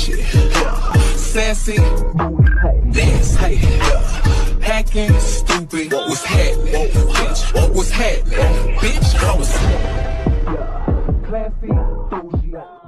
Classy, bougie, ratchet, sassy, dance, hey, hacking, stupid. What's happening? Bitch, what's happening? Bitch, I was classy, bougie,